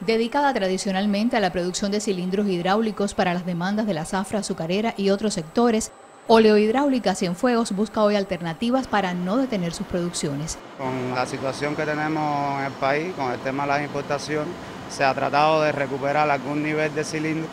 Dedicada tradicionalmente a la producción de cilindros hidráulicos para las demandas de la zafra azucarera y otros sectores, Oleohidráulica Cienfuegos busca hoy alternativas para no detener sus producciones. Con la situación que tenemos en el país, con el tema de las importaciones, se ha tratado de recuperar algún nivel de cilindro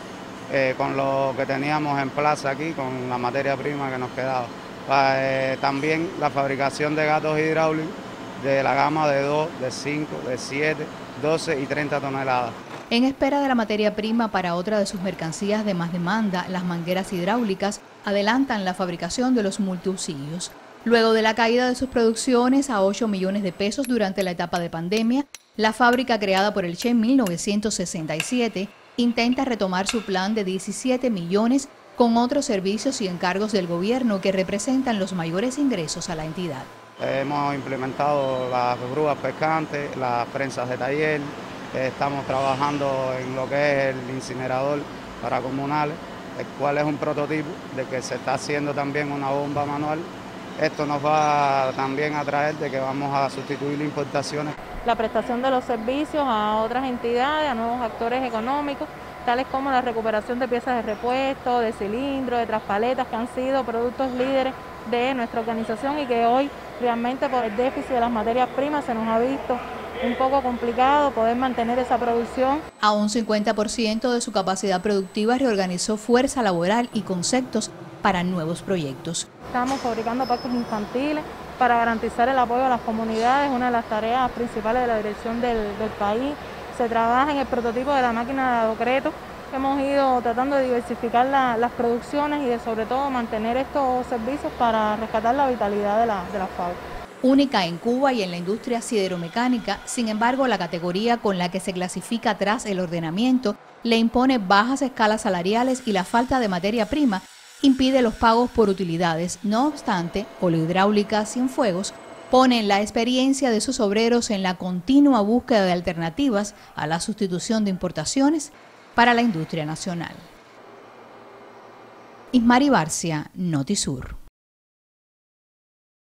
eh, con lo que teníamos en plaza aquí, con la materia prima que nos quedaba. Eh, también la fabricación de gatos hidráulicos de la gama de 2, de 5, de 7, 12 y 30 toneladas. En espera de la materia prima para otra de sus mercancías de más demanda, las mangueras hidráulicas adelantan la fabricación de los multiusillos. Luego de la caída de sus producciones a 8 millones de pesos durante la etapa de pandemia, la fábrica creada por el Che en 1967 intenta retomar su plan de 17 millones con otros servicios y encargos del gobierno que representan los mayores ingresos a la entidad. Hemos implementado las grúas pescantes, las prensas de taller, estamos trabajando en lo que es el incinerador para comunales, el cual es un prototipo de que se está haciendo también una bomba manual. Esto nos va también a traer de que vamos a sustituir importaciones. La prestación de los servicios a otras entidades, a nuevos actores económicos, tales como la recuperación de piezas de repuesto, de cilindros, de traspaletas, que han sido productos líderes de nuestra organización y que hoy realmente por el déficit de las materias primas se nos ha visto un poco complicado poder mantener esa producción. A un 50% de su capacidad productiva reorganizó fuerza laboral y conceptos para nuevos proyectos. Estamos fabricando parques infantiles para garantizar el apoyo a las comunidades, una de las tareas principales de la dirección del, del país. Se trabaja en el prototipo de la máquina de adocreto Hemos ido tratando de diversificar las producciones y de sobre todo mantener estos servicios para rescatar la vitalidad de la, de la fábrica. Única en Cuba y en la industria sideromecánica, sin embargo la categoría con la que se clasifica tras el ordenamiento le impone bajas escalas salariales y la falta de materia prima impide los pagos por utilidades. No obstante, Oleohidráulica Cienfuegos pone la experiencia de sus obreros en la continua búsqueda de alternativas a la sustitución de importaciones para la industria nacional. Ismari Barcia, Notisur.